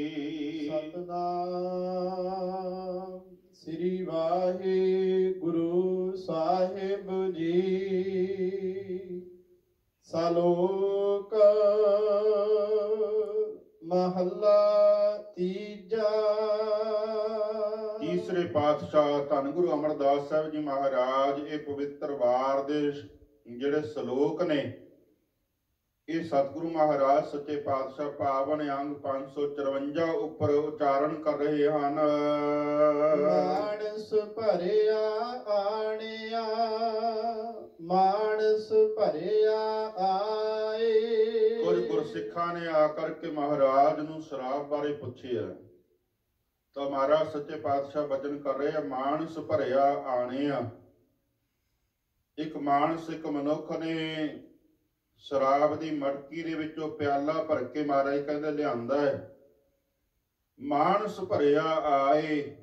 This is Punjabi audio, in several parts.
ਸਤਨਾਮ। ਸ੍ਰੀ ਵਾਹਿਗੁਰੂ ਸਾਹਿਬ ਜੀ। ਸਲੋਕ ਮਹੱਲਾ ਤੀਜਾ। ਤੀਸਰੇ ਪਾਤਸ਼ਾਹ ਧੰਨ ਗੁਰੂ ਅਮਰਦਾਸ ਸਾਹਿਬ ਜੀ ਮਹਾਰਾਜ, ਇਹ ਪਵਿੱਤਰ ਵਾਰ ਦੇ ਜਿਹੜੇ ਸ਼ਲੋਕ ਨੇ ਇਹ ਸਤਿਗੁਰੂ ਮਹਾਰਾਜ ਸੱਚੇ ਪਾਤਸ਼ਾਹ ਪਾਵਨ ਅੰਗ 554 ਉੱਪਰ ਉਚਾਰਨ ਕਰ ਰਹੇ ਹਨ। ਮਾਨਸ ਭਰਿਆ ਆਣਿਆ ਮਾਨਸ ਭਰਿਆ ਆਏ। ਕੁਝ ਗੁਰਸਿੱਖਾਂ ਨੇ ਆ ਕਰਕੇ ਮਹਾਰਾਜ ਨੂੰ ਸ਼ਰਾਬ ਬਾਰੇ ਪੁੱਛਿਆ। ਤਾਂ ਮਹਾਰਾਜ ਸੱਚੇ ਪਾਤਸ਼ਾਹ ਬਚਨ ਕਰ ਰਹੇ ਆ ਮਾਨਸ ਭਰਿਆ ਆਣਿਆ। ਇੱਕ ਮਾਨਸ ਇੱਕ ਮਨੁੱਖ ਨੇ ਸ਼ਰਾਬ ਦੀ ਮਟਕੀ ਦੇ ਵਿੱਚੋਂ ਪਿਆਲਾ ਭਰ ਕੇ ਮਹਾਰਾਜ ਕਹਿੰਦੇ ਲਿਆਂਦਾ ਹੈ। ਮਾਨਸ ਭਰਿਆ ਆਏ।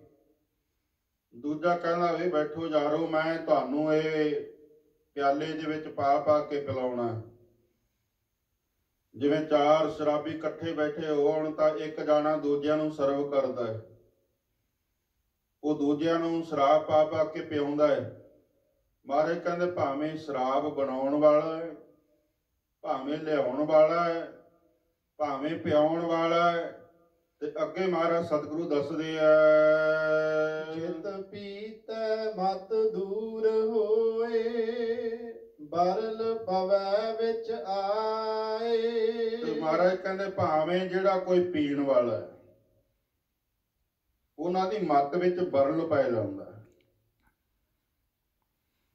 ਦੂਜਾ ਕਹਿੰਦਾ, ਵੇ ਬੈਠੋ ਯਾਰੋ, ਮੈਂ ਤੁਹਾਨੂੰ ਇਹ ਪਿਆਲੇ ਦੇ ਵਿੱਚ ਪਾ ਪਾ ਕੇ ਪਿਲਾਉਣਾ ਹੈ। ਜਿਵੇਂ ਚਾਰ ਸ਼ਰਾਬੀ ਇਕੱਠੇ ਬੈਠੇ ਹੋਣ, ਤਾਂ ਇੱਕ ਜਾਣਾ ਦੂਜਿਆਂ ਨੂੰ ਸਰਵ ਕਰਦਾ ਹੈ। ਉਹ ਦੂਜਿਆਂ ਨੂੰ ਸ਼ਰਾਬ ਪਾ ਪਾ ਕੇ ਪਿਆਉਂਦਾ ਹੈ। ਮਹਾਰਾਜ ਕਹਿੰਦੇ, ਭਾਵੇਂ ਸ਼ਰਾਬ ਬਣਾਉਣ ਵਾਲਾ ਭਾਵੇਂ ਲਿਆਉਣ ਵਾਲਾ ਹੈ ਭਾਵੇਂ ਪਿਆਉਣ ਵਾਲਾ ਹੈ ਤੇ ਅੱਗੇ ਮਹਾਰਾਜ ਸਤਿਗੁਰੂ ਦੱਸਦੇ ਆ ਜਿਤ ਪੀਤ ਮਤ ਦੂਰ ਹੋਏ ਬਰਲ ਪਵੈ ਵਿੱਚ ਤੇ ਆਏ ਮਹਾਰਾਜ ਕਹਿੰਦੇ ਭਾਵੇਂ ਜਿਹੜਾ ਕੋਈ ਪੀਣ ਵਾਲਾ ਹੈ ਉਹਨਾਂ ਦੀ ਮੱਤ ਵਿੱਚ ਬਰਲ ਪੈ ਜਾਂਦਾ।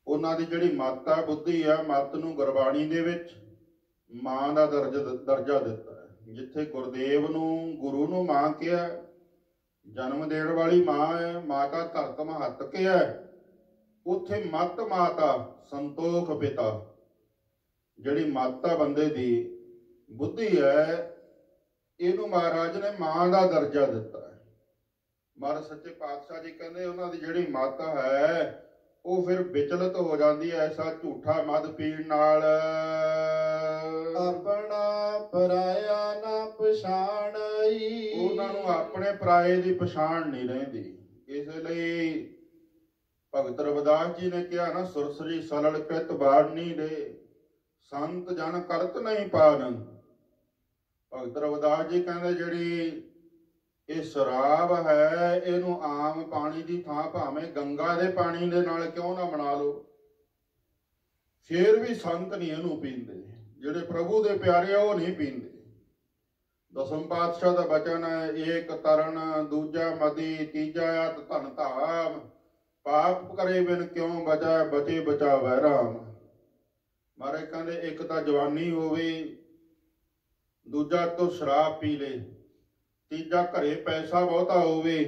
ਉਹਨਾਂ ਦੀ ਜਿਹੜੀ ਮੱਤ ਆ ਬੁੱਧੀ ਆ ਮੱਤ ਨੂੰ ਗੁਰਬਾਣੀ ਦੇ ਵਿੱਚ ਮਾਂ ਦਾ ਦਰਜਾ ਦਰਜਾ ਦਿੱਤਾ ਹੈ। ਜਿੱਥੇ ਗੁਰਦੇਵ ਨੂੰ, ਗੁਰੂ ਨੂੰ ਮਾਂ ਕਿਹਾ ਜਨਮ ਦੇਣ ਵਾਲੀ ਮਾਂ ਹੈ, ਮਾਤਾ ਧਰਤ ਮਹੱਤ ਕਿਹਾ ਉੱਥੇ ਮੱਤ ਮਾਤਾ, ਸੰਤੋਖ ਪਿਤਾ। ਜਿਹੜੀ ਮਾਤਾ ਬੰਦੇ ਦੀ, ਬੁੱਧੀ ਹੈ, ਇਹਨੂੰ ਮਹਾਰਾਜ ਨੇ ਮਾਂ ਦਾ ਦਰਜਾ ਦਿੱਤਾ ਹੈ। ਮਹਾਰਾਜ ਸੱਚੇ ਪਾਤਸ਼ਾਹ ਜੀ ਕਹਿੰਦੇ, ਉਹਨਾਂ ਦੀ ਜਿਹੜੀ ਮਾਤਾ ਹੈ, ਉਹ ਫਿਰ ਵਿਚਲਿਤ ਹੋ ਜਾਂਦੀ ਹੈ। ਐਸਾ ਝੂਠਾ ਮਦ ਪੀਣ ਨਾਲ ਆਪਣਾ ਪਰਾਇਆ ਨਾ ਪਛਾਣਈ। ਉਹਨਾਂ ਨੂੰ ਆਪਣੇ ਪਰਾਏ ਦੀ ਪਛਾਣ ਨਹੀਂ ਰਹਿੰਦੀ। ਇਸ ਲਈ ਭਗਤ ਰਵਿਦਾਸ ਜੀ ਨੇ ਕਿਹਾ ਨਾ ਸੁਰਸਰੀ ਸਲਲ ਕ੍ਰਿਤ ਬਾੜਨੀ ਦੇ ਸੰਤ ਜਨ ਕਰਤ ਨਹੀਂ ਪਾਨ ਭਗਤ ਰਵਿਦਾਸ ਜੀ ਕਹਿੰਦੇ ਜਿਹੜੀ ਇਹ ਸ਼ਰਾਬ ਹੈ, ਇਹਨੂੰ ਆਮ ਪਾਣੀ ਦੀ ਥਾਂ ਭਾਵੇਂ ਗੰਗਾ ਦੇ ਪਾਣੀ ਦੇ ਨਾਲ ਕਿਉਂ ਨਾ ਬਣਾ ਲਓ। ਫੇਰ ਵੀ ਸੰਤ ਨਹੀਂ ਇਹਨੂੰ ਪੀਂਦੇ। ਜਿਹੜੇ ਪ੍ਰਭੂ ਦੇ ਪਿਆਰੇ ਆ, ਉਹ ਨਹੀਂ ਪੀਂਦੇ। ਦਸਮ ਪਾਤਸ਼ਾਹ ਦਾ ਬਚਨ ਹੈ, ਏਕ ਤਰਨ, ਦੂਜਾ ਮਦੀ, ਤੀਜਾ ਅਤ ਧਨ ਧਾਮ। ਪਾਪ ਕਰੇ ਬਿਨ ਕਿਉਂ ਬਚਾ, ਬਚੇ ਬਚਾਵੈ ਰਾਮ। ਮਾਰੇ ਕਹਿੰਦੇ, ਇੱਕ ਤਾਂ ਜਵਾਨੀ ਹੋਵੇ, ਦੂਜਾ ਤੋਂ ਸ਼ਰਾਬ ਪੀ ਲੇ, ਤੀਜਾ ਘਰੇ ਪੈਸਾ ਬਹੁਤਾ ਹੋਵੇ।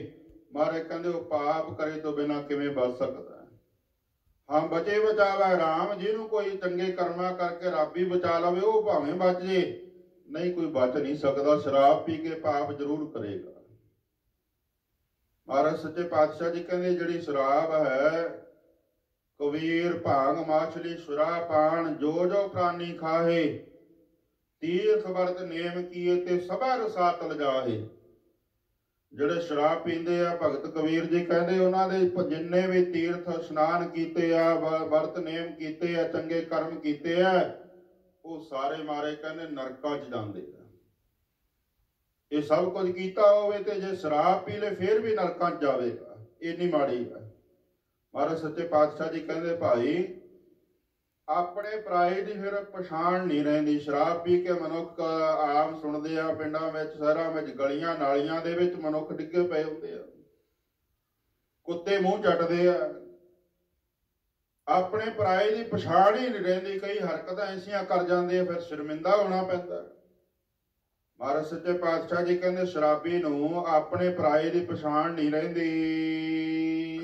ਮਾਰੇ ਕਹਿੰਦੇ, ਉਹ ਪਾਪ ਕਰੇ ਤੋਂ ਬਿਨਾ ਕਿਵੇਂ ਬਚ ਸਕਦਾ? ਹੈ? ਹਾਂ ਬਚੇ ਬਚਾਵੈ ਰਾਮ, ਜਿਹਨੂੰ ਕੋਈ ਚੰਗੇ ਕਰਮਾਂ ਕਰਕੇ ਰੱਬ ਹੀ ਬਚਾ ਲਵੇ, ਉਹ ਭਾਵੇਂ ਬਚ ਜੇ ਨਹੀਂ, ਕੋਈ ਬਚ ਨਹੀਂ ਸਕਦਾ, ਸ਼ਰਾਬ ਪੀ ਕੇ ਪਾਪ ਜ਼ਰੂਰ ਕਰੇਗਾ ਮਹਾਰਾਜ ਸੱਚੇ ਪਾਤਸ਼ਾਹ ਜੀ ਕਹਿੰਦੇ, ਜਿਹੜੀ ਸ਼ਰਾਬ ਹੈ, ਕਬੀਰ ਭਾਂਗ ਮਾਛਲੀ ਸੁਰਾ ਪਾਣ, ਜੋ ਜੋ ਪ੍ਰਾਨੀ ਖਾਹੇ, ਤੀਰਥ ਵਰਤ ਨੇਮ ਕੀਏ ਤੇ ਸਭਾ ਰਸਾ ਤਲ ਜਾਹੇ ਜਿਹੜੇ ਸ਼ਰਾਬ ਪੀਂਦੇ ਆ, ਭਗਤ ਕਬੀਰ ਜੀ ਕਹਿੰਦੇ ਉਹਨਾਂ ਦੇ ਜਿੰਨੇ ਵੀ ਤੀਰਥ ਇਸ਼ਨਾਨ ਕੀਤੇ ਆ ਵਰਤ ਨੇਮ ਕੀਤੇ ਆ, ਚੰਗੇ ਕਰਮ ਕੀਤੇ ਆ, ਉਹ ਸਾਰੇ ਮਾਰੇ ਕਹਿੰਦੇ ਨਰਕਾਂ 'ਚ ਜਾਂਦੇ ਆ। ਇਹ ਸਭ ਕੁਝ ਕੀਤਾ ਹੋਵੇ ਤੇ ਜੇ ਸ਼ਰਾਬ ਪੀ ਲੇ, ਫਿਰ ਵੀ ਨਰਕਾਂ 'ਚ ਜਾਵੇਗਾ। ਇੰਨੀ ਮਾੜੀ ਹੈ ਮਹਾਰਾਜ ਸੱਚੇ ਪਾਤਸ਼ਾਹ ਜੀ ਕਹਿੰਦੇ, ਭਾਈ ਆਪਣੇ ਪਰਾਏ ਦੀ ਫਿਰ ਪਛਾਣ ਨਹੀਂ ਰਹਿੰਦੀ। ਸ਼ਰਾਬ ਪੀ ਕੇ ਮਨੁੱਖ ਆਮ ਸੁਣਦੇ ਆ, ਪਿੰਡਾਂ ਵਿੱਚ, ਸ਼ਹਿਰਾਂ ਵਿੱਚ, ਗਲੀਆਂ, ਨਾਲੀਆਂ ਦੇ ਵਿੱਚ ਮਨੁੱਖ ਡਿੱਗੇ ਪਏ ਹੁੰਦੇ ਆ। ਕੁੱਤੇ ਮੂੰਹ ਚੱਟਦੇ ਆ। ਆਪਣੇ ਪਰਾਏ ਦੀ ਪਛਾਣ ਹੀ ਨਹੀਂ ਰਹਿੰਦੀ। ਕਈ ਹਰਕਤਾਂ ਐਸੀਆਂ ਕਰ ਜਾਂਦੇ ਆ, ਫਿਰ ਸ਼ਰਮਿੰਦਾ ਹੋਣਾ ਪੈਂਦਾ। ਮਹਾਰਾਜ ਸੱਚੇ ਪਾਤਸ਼ਾਹ ਜੀ ਕਹਿੰਦੇ, ਸ਼ਰਾਬੀ ਨੂੰ ਆਪਣੇ ਪਰਾਏ ਦੀ ਪਛਾਣ ਨਹੀਂ ਰਹਿੰਦੀ।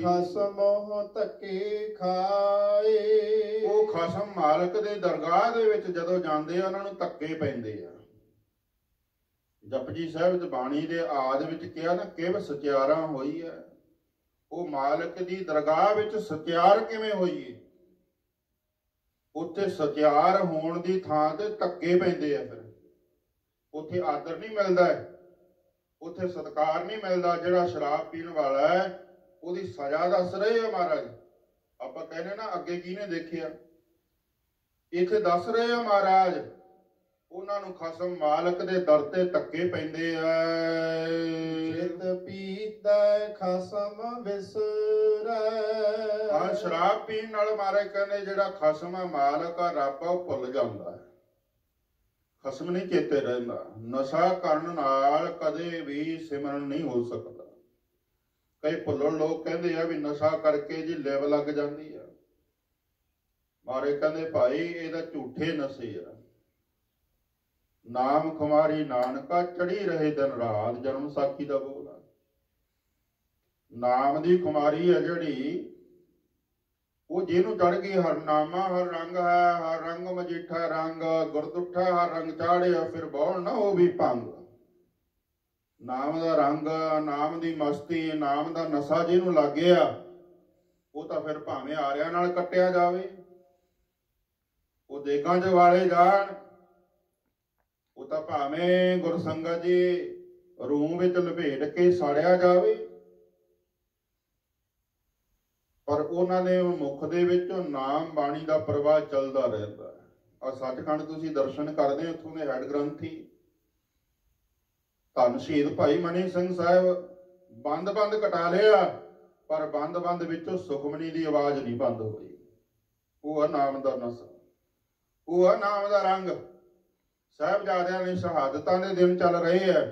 ਖਸਮੋਹ ਧੱਕੇ ਖਾਏ। ਉਹ ਖਸਮ ਮਾਲਕ ਦੇ ਦਰਗਾਹ ਦੇ ਵਿੱਚ ਜਦੋਂ ਜਾਂਦੇ ਆ, ਉਹਨਾਂ ਨੂੰ ਧੱਕੇ ਪੈਂਦੇ ਆ। ਜਪਜੀ ਸਾਹਿਬ ਦੀ ਬਾਣੀ ਦੇ ਆਦ ਵਿੱਚ ਕਿਹਾ ਨਾ, ਕਿਵ ਸਚਿਆਰਾ ਹੋਈ ਹੈ ਉਹ ਮਾਲਕ ਦੀ ਦਰਗਾਹ ਵਿੱਚ ਸਚਿਆਰ ਕਿਵੇਂ ਹੋਈਏ ਉੱਥੇ ਸਚਿਆਰ ਹੋਣ ਦੀ ਥਾਂ ਤੇ ਧੱਕੇ ਪੈਂਦੇ ਆ ਫਿਰ। ਉੱਥੇ ਆਦਰ ਨਹੀਂ ਮਿਲਦਾ। ਹੈ। ਉੱਥੇ ਸਤਕਾਰ ਨਹੀਂ ਮਿਲਦਾ, ਜਿਹੜਾ ਸ਼ਰਾਬ ਪੀਣ ਵਾਲਾ ਹੈ ਉਹਦੀ ਸਜ਼ਾ ਦੱਸ ਰਹੇ ਆ ਮਹਾਰਾਜ। ਆਪਾਂ ਕਹਿੰਦੇ ਨਾ ਅੱਗੇ ਕਿਹਨੇ ਦੇਖਿਆ? ਇੱਥੇ ਦੱਸ ਰਹੇ ਆ ਮਹਾਰਾਜ ਉਹਨਾਂ ਨੂੰ ਖਸਮ ਮਾਲਕ ਦੇ ਦਰ ਤੇ ਧੱਕੇ ਪੈਂਦੇ ਆ। ਜਿਤ ਪੀਤੈ ਖਸਮ ਵਿਸਰੈ। ਹਾਂ ਸ਼ਰਾਬ ਪੀਣ ਨਾਲ ਮਹਾਰਾਜ ਕਹਿੰਦੇ ਜਿਹੜਾ ਖਸਮ ਆ ਮਾਲਕ ਆ ਰੱਬ ਆ ਉਹ ਭੁੱਲ ਜਾਂਦਾ ਹੈ। ਖਸਮ ਨਹੀਂ ਚੇਤੇ ਰਹਿੰਦਾ। ਨਸ਼ਾ ਕਰਨ ਨਾਲ ਕਦੇ ਵੀ ਸਿਮਰਨ ਨਹੀਂ ਹੋ ਸਕਦਾ। ਕਈ ਭੁੱਲਣ ਲੋਕ ਕਹਿੰਦੇ ਆ ਵੀ ਨਸ਼ਾ ਕਰਕੇ ਜੀ ਲਿਵ ਲੱਗ ਜਾਂਦੀ ਆ। ਮਾਰੇ ਕਹਿੰਦੇ ਭਾਈ ਇਹਦਾ ਝੂਠੇ ਨਸ਼ੇ ਆ। ਨਾਮ ਖੁਮਾਰੀ ਨਾਨਕਾ ਚੜੀ ਰਹੇ ਦਿਨ ਰਾਤ, ਜਨਮ ਸਾਖੀ ਦਾ ਬੋਲ ਆ। ਨਾਮ ਦੀ ਖੁਮਾਰੀ ਆ ਜਿਹੜੀ, ਉਹ ਜਿਹਨੂੰ ਚੜ ਗਈ ਹਰ ਨਾਮਾ, ਹਰ ਰੰਗ ਹੈ, ਹਰ ਰੰਗ ਮਜੀਠਾ ਰੰਗ, ਗੁਰਦੁੱਠਾ ਹਰ ਰੰਗ ਚਾੜਿਆ, ਫਿਰ ਬਹੁਣ ਨਾ ਉਹ ਵੀ ਭੰਗ। ਨਾਮ ਦਾ ਰੰਗ, ਨਾਮ ਦੀ ਮਸਤੀ, ਨਾਮ ਦਾ ਨਸ਼ਾ ਜਿਹਨੂੰ ਲੱਗ ਗਿਆ ਉਹ ਤਾਂ ਫਿਰ ਭਾਵੇਂ ਆਰਿਆਂ ਨਾਲ ਕੱਟਿਆ ਜਾਵੇ, ਉਹ ਦੇਗਾਂ 'ਚ ਵਾਲੇ ਜਾਣ, ਉਹ ਤਾਂ ਭਾਵੇਂ ਗੁਰਸੰਗਤ ਜੀ ਰੂਮ ਵਿੱਚ ਲਪੇਟ ਕੇ ਸਾੜਿਆ ਜਾਵੇ, ਪਰ ਉਹਨਾਂ ਦੇ ਮੁਖ ਦੇ ਵਿੱਚੋਂ ਨਾਮ ਬਾਣੀ ਦਾ ਪ੍ਰਵਾਹ ਚੱਲਦਾ ਰਹਿੰਦਾ ਹੈ। ਆ ਸੱਚਖੰਡ ਤੁਸੀਂ ਦਰਸ਼ਨ ਕਰਦੇ ਹੋ ਉੱਥੋਂ ਦੇ ਹੈਡ ਗ੍ਰੰਥੀ। ਧੰਨ ਸ਼ਹੀਦ ਭਾਈ ਮਨੀ ਸਿੰਘ ਸਾਹਿਬ। ਬੰਦ-ਬੰਦ ਕਟਾ ਲਿਆ, ਪਰ ਬੰਦ-ਬੰਦ ਵਿੱਚੋਂ ਸੁਖਮਨੀ ਦੀ ਆਵਾਜ਼ ਨਹੀਂ ਬੰਦ ਹੋਈ ਉਹ ਨਾਮ ਦਾ ਨਸ਼ਾ ਉਹ ਨਾਮ ਦਾ ਰੰਗ। ਸਾਹਿਬਜ਼ਾਦਿਆਂ ਦੀ ਸ਼ਹਾਦਤਾਂ ਦੇ ਦਿਨ ਚੱਲ ਰਹੇ ਆ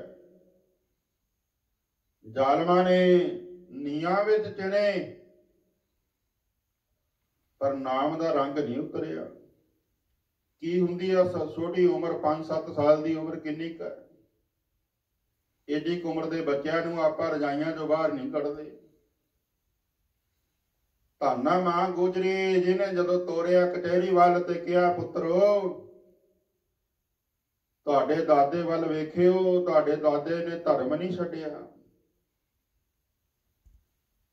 ਜ਼ਾਲਮਾਂ ਨੇ ਨੀਹਾਂ ਵਿੱਚ ਚਿਣੇ, ਪਰ ਨਾਮ ਦਾ ਰੰਗ ਨਹੀਂ ਉਤਰਿਆ। ਕੀ ਹੁੰਦੀ ਆ ਸ- ਛੋਟੀ ਉਮਰ 5-7 ਸਾਲ ਦੀ ਉਮਰ ਕਿੰਨੀ ਕੁ ਹੈ ਏਡੀ ਉਮਰ ਦੇ ਬੱਚਿਆਂ ਨੂੰ ਆਪਾਂ ਰਜਾਈਆਂ ਤੋਂ ਬਾਹਰ ਨਹੀਂ ਕੱਢਦੇ। ਧੰਨਾ ਮਾਂ ਗੁਜਰੀ, ਜਿਹਨੇ ਜਦੋਂ ਤੋਰਿਆ ਕਟਹਿਰੀ ਵੱਲ ਤੇ ਕਿਹਾ, ਪੁੱਤਰੋ, ਤੁਹਾਡੇ ਦਾਦੇ ਵੱਲ ਵੇਖਿਓ, ਤੁਹਾਡੇ ਦਾਦੇ ਨੇ ਧਰਮ ਨਹੀਂ ਛੱਡਿਆ।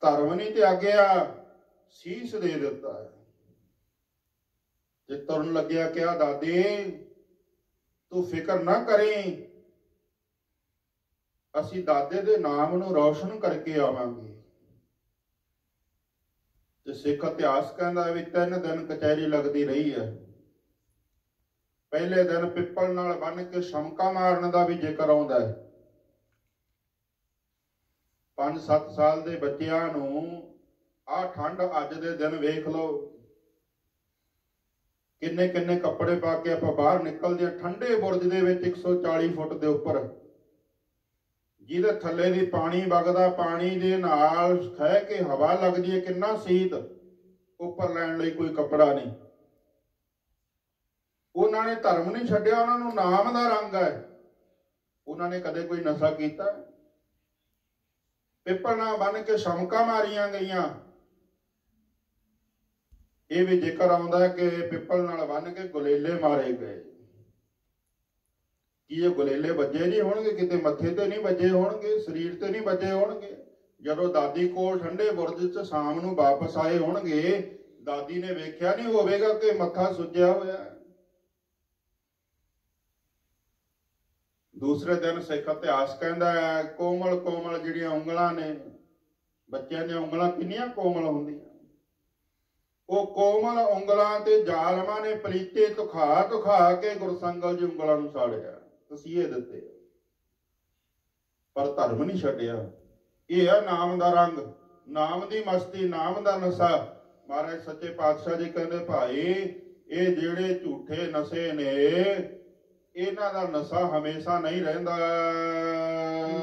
ਧਰਮ ਨਹੀਂ ਤਿਆਗਿਆ, ਸੀਸ ਦੇ ਦਿੱਤਾ ਹੈ। ਜੇ ਤੁਰਨ ਲੱਗਿਆ, ਕਿਹਾ, ਦਾਦੇ, ਤੂੰ ਫਿਕਰ ਨਾ ਕਰੀਂ ਅਸੀਂ ਦਾਦੇ ਦੇ ਨਾਮ ਨੂੰ ਰੌਸ਼ਨ ਕਰਕੇ ਆਵਾਂਗੇ। ਤੇ ਸਿੱਖ ਇਤਿਹਾਸ ਕਹਿੰਦਾ ਵੀ ਤਿੰਨ ਦਿਨ ਕਚਹਿਰੀ ਲੱਗਦੀ ਰਹੀ ਹੈ। ਪਹਿਲੇ ਦਿਨ ਪਿੱਪਲ ਨਾਲ ਬੰਨ ਕੇ ਸ਼ਮਕਾ ਮਾਰਨ ਦਾ ਵੀ ਜ਼ਿਕਰ ਆਉਂਦਾ ਹੈ। 5-7 ਸਾਲ ਦੇ ਬੱਚਿਆਂ ਨੂੰ ਆਹ ਠੰਡ ਅੱਜ ਦੇ ਦਿਨ ਵੇਖ ਲਓ। ਕਿੰਨੇ ਕਿੰਨੇ ਕੱਪੜੇ ਪਾ ਕੇ ਆਪਾਂ ਬਾਹਰ ਨਿਕਲਦੇ ਆ ਠੰਡੇ ਬੁਰਜ ਦੇ ਵਿੱਚ 140 ਫੁੱਟ ਦੇ ਉੱਪਰ। ਜਿਹਦੇ ਥੱਲੇ ਦੀ ਪਾਣੀ ਵਗਦਾ, ਪਾਣੀ ਦੇ ਨਾਲ ਖਹਿ ਕੇ ਹਵਾ ਲੱਗਦੀ ਹੈ, ਕਿੰਨਾ ਸੀਤ ਉੱਪਰ ਲੈਣ ਲਈ ਕੋਈ ਕੱਪੜਾ ਨਹੀਂ। ਉਹਨਾਂ ਨੇ ਧਰਮ ਨਹੀਂ ਛੱਡਿਆ, ਉਹਨਾਂ ਨੂੰ ਨਾਮ ਦਾ ਰੰਗ ਹੈ। ਉਹਨਾਂ ਨੇ ਕਦੇ ਕੋਈ ਨਸ਼ਾ ਕੀਤਾ? ਪਿੱਪਲ ਨਾਲ ਬੰਨ ਕੇ ਸ਼ਮਕਾ ਮਾਰੀਆਂ ਗਈਆਂ। ਇਹ ਵੀ ਜ਼ਿਕਰ ਆਉਂਦਾ ਕਿ ਪਿੱਪਲ ਨਾਲ ਬੰਨ ਕੇ ਗੁਲੇਲੇ ਮਾਰੇ ਗਏ। ਕੀ ਇਹ ਗੁਲੇਲੇ ਵੱਜੇ ਨਹੀਂ ਹੋਣਗੇ, ਕਿਤੇ ਮੱਥੇ ਤੇ ਨਹੀਂ ਵੱਜੇ ਹੋਣਗੇ, ਸਰੀਰ ਤੇ ਨਹੀਂ ਵੱਜੇ ਹੋਣਗੇ। ਜਦੋਂ ਦਾਦੀ ਕੋਲ ਠੰਡੇ ਬੁਰਜ 'ਚ ਸ਼ਾਮ ਨੂੰ ਵਾਪਸ ਆਏ ਹੋਣਗੇ, ਦਾਦੀ ਨੇ ਵੇਖਿਆ ਨਹੀਂ ਹੋਵੇਗਾ ਕਿ ਮੱਥਾ ਸੁੱਜਿਆ ਹੋਇਆ ਦੂਸਰੇ ਦਿਨ ਸਿੱਖ ਇਤਿਹਾਸ ਕਹਿੰਦਾ ਹੈ, ਕੋਮਲ ਕੋਮਲ ਜਿਹੜੀਆਂ ਉਂਗਲਾਂ ਨੇ, ਬੱਚਿਆਂ ਦੀਆਂ ਉਂਗਲਾਂ ਕਿੰਨੀਆਂ ਕੋਮਲ ਹੁੰਦੀਆਂ। ਉਹ ਕੋਮਲ ਉਂਗਲਾਂ ਤੇ ਜ਼ਾਲਮਾਂ ਨੇ ਪਲੀਤੇ ਤੁਖਾ ਤੁਖਾ ਕੇ ਗੁਰਸੰਗਲ ਦੀ ਉਂਗਲਾਂ ਨੂੰ ਸਾੜਿਆ। ਤਸੀਹੇ ਦਿੱਤੇ ਪਰ ਧਰਮ ਨਹੀਂ ਛੱਡਿਆ। ਇਹ ਆ ਨਾਮ ਦਾ ਰੰਗ। ਨਾਮ ਦੀ ਮਸਤੀ ਨਾਮ ਦਾ ਨਸ਼ਾ। ਮਹਾਰਾਜ ਸੱਚੇ ਪਾਤਸ਼ਾਹ ਜੀ ਕਹਿੰਦੇ ਭਾਈ ਇਹ ਜਿਹੜੇ ਝੂਠੇ ਨਸ਼ੇ ਨੇ ਇਹਨਾਂ ਦਾ ਨਸ਼ਾ ਹਮੇਸ਼ਾ ਨਹੀਂ ਰਹਿੰਦਾ।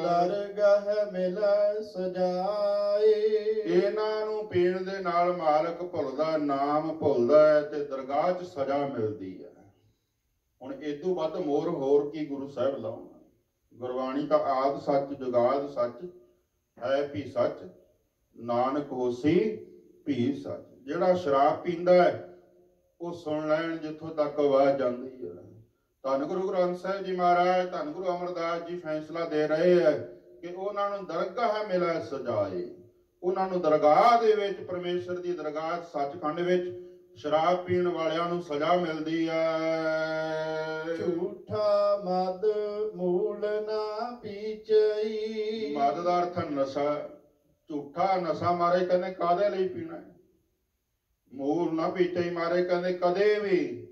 ਦਰਗਹ ਮਿਲ ਸਜਾਏ। ਇਹਨਾਂ ਨੂੰ ਪੀਣ ਦੇ ਨਾਲ ਮਾਲਕ ਭੁੱਲਦਾ ਨਾਮ ਭੁੱਲਦਾ ਤੇ ਦਰਗਾਹ 'ਚ ਸਜ਼ਾ ਮਿਲਦੀ ਹੈ। ਹੁਣ ਇਦੋਂ ਵੱਧ ਮੋਰ ਹੋਰ ਕੀ ਗੁਰੂ ਸਾਹਿਬ ਲਾਉਣਾ ਗੁਰਬਾਣੀ ਤਾਂ ਆਦ ਸੱਚ, ਜੁਗਾਦ ਸੱਚ, ਹੈ ਵੀ ਸੱਚ, ਨਾਨਕ ਹੋਸੀ ਵੀ ਸੱਚ। ਜਿਹੜਾ ਸ਼ਰਾਬ ਪੀਂਦਾ ਹੈ, ਉਹ ਸੁਣ ਲੈਣ ਜਿੱਥੋਂ ਤੱਕ ਆਵਾਜ਼ ਜਾਂਦੀ ਹੈ। ਧੰਨ ਗੁਰੂ ਗ੍ਰੰਥ ਸਾਹਿਬ ਜੀ ਮਹਾਰਾਜ, ਧੰਨ ਗੁਰੂ ਅਮਰਦਾਸ ਜੀ ਫੈਸਲਾ ਦੇ ਰਹੇ ਹੈ ਕਿ ਉਹਨਾਂ ਨੂੰ ਦਰਗਾਹ ਮਿਲਾ ਸਜਾਏ। ਉਹਨਾਂ ਨੂੰ ਦਰਗਾਹ ਦੇ ਵਿੱਚ, ਪਰਮੇਸ਼ਰ ਦੀ ਦਰਗਾਹ ਸੱਚਖੰਡ ਵਿੱਚ ਸ਼ਰਾਬ ਪੀਣ ਵਾਲਿਆਂ ਨੂੰ ਸਜ਼ਾ ਮਿਲਦੀ ਹੈ ਝੂਠਾ ਮਦ ਮੂਲ ਨਾ ਪੀਚਈ। ਮਦ ਦਾ ਅਰਥ ਨਸ਼ਾ ਝੂਠਾ ਨਸ਼ਾ ਮਾਰੇ ਕਹਿੰਦੇ ਕਾਦੇ ਲਈ ਪੀਣਾ ਹੈ? ਮੂਲ ਨਾ ਹੀ ਮਾਰੇ ਕਹਿੰਦੇ ਕਦੇ ਵੀ।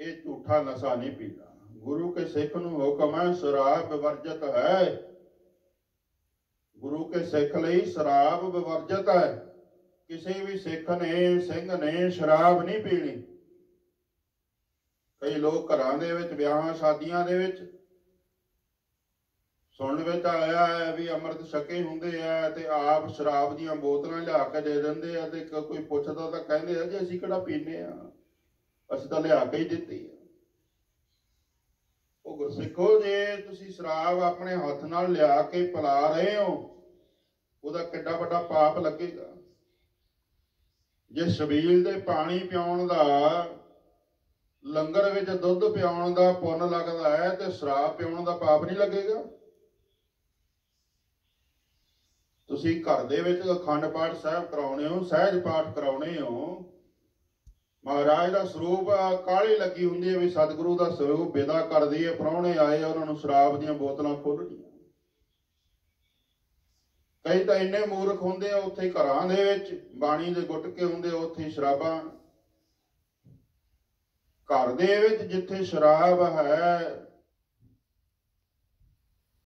ਇਹ ਝੂਠਾ ਨਸ਼ਾ ਨਹੀਂ ਪੀਣਾ ਗੁਰੂ ਕੇ ਸਿੱਖ ਨੂੰ ਹੁਕਮ ਹੈ ਸ਼ਰਾਬ ਵਿਵਰਜਿਤ ਹੈ। ਗੁਰੂ ਕੇ ਸਿੱਖ ਲਈ ਸ਼ਰਾਬ ਵਿਵਰਜਿਤ ਹੈ। ਕਿਸੇ ਵੀ ਸਿੱਖ ਨੇ, ਸਿੰਘ ਨੇ ਸ਼ਰਾਬ ਨਹੀਂ ਪੀਣੀ। ਕਈ ਲੋਕ ਘਰਾਂ ਦੇ ਵਿੱਚ, ਵਿਆਹਾਂ, ਸ਼ਾਦੀਆਂ ਦੇ ਵਿੱਚ ਸੁਣਨ ਵਿੱਚ ਆਇਆ ਹੈ ਵੀ ਅੰਮ੍ਰਿਤ ਛਕੇ ਹੁੰਦੇ ਆ ਤੇ ਆਪ ਸ਼ਰਾਬ ਦੀਆਂ ਬੋਤਲਾਂ ਲਿਆ ਕੇ ਦੇ ਦਿੰਦੇ ਆ ਤੇ ਕੋਈ ਪੁੱਛਦਾ ਤਾਂ ਕਹਿੰਦੇ ਆ ਜੀ ਅਸੀਂ ਕਿਹੜਾ ਪੀਨੇ ਆ? ਅਸੀਂ ਤਾਂ ਲਿਆ ਕੇ ਹੀ ਦਿੱਤੀ ਆ। ਉਹ ਗੁਰਸਿੱਖੋ, ਜੇ ਤੁਸੀਂ ਸ਼ਰਾਬ ਆਪਣੇ ਹੱਥ ਨਾਲ ਲਿਆ ਕੇ ਪਿਲਾ ਰਹੇ ਹੋ, ਉਹਦਾ ਕਿੱਡਾ ਵੱਡਾ ਪਾਪ ਲੱਗੇਗਾ। ਜੇ ਸ਼ਬੀਲ ਦੇ ਪਾਣੀ ਪਿਆਉਣ ਦਾ, ਲੰਗਰ ਵਿੱਚ ਦੁੱਧ ਪਿਆਉਣ ਦਾ ਪੁੰਨ ਲੱਗਦਾ ਹੈ ਤੇ ਸ਼ਰਾਬ ਪਿਆਉਣ ਦਾ ਪਾਪ ਨਹੀਂ ਲੱਗੇਗਾ? ਤੁਸੀਂ ਘਰ ਦੇ ਵਿੱਚ ਅਖੰਡ ਪਾਠ ਸਾਹਿਬ ਕਰਾਉਣੇ ਹੋ, ਸਹਿਜ ਪਾਠ ਕਰਾਉਣੇ ਹੋ। ਮਹਾਰਾਜ ਦਾ ਸਰੂਪ ਕਾਲੀ ਲੱਗੀ ਹੁੰਦੀ ਹੈ ਵੀ ਸਤਿਗੁਰੂ ਦਾ ਸਰੂਪ ਵਿਦਾ ਕਰਦੀ ਹੈ, ਪ੍ਰਾਹੁਣੇ ਆਏ ਉਹਨਾਂ ਨੂੰ ਸ਼ਰਾਬ ਦੀਆਂ ਬੋਤਲਾਂ ਖੋਲਣੀਆਂ ਕਈ ਤਾਂ ਇੰਨੇ ਮੂਰਖ ਹੁੰਦੇ ਆ ਉੱਥੇ ਘਰਾਂ ਦੇ ਵਿੱਚ ਬਾਣੀ ਦੇ ਗੁਟਕੇ ਹੁੰਦੇ ਆ, ਉੱਥੇ ਸ਼ਰਾਬਾਂ। ਘਰ ਦੇ ਵਿੱਚ ਜਿੱਥੇ ਸ਼ਰਾਬ ਹੈ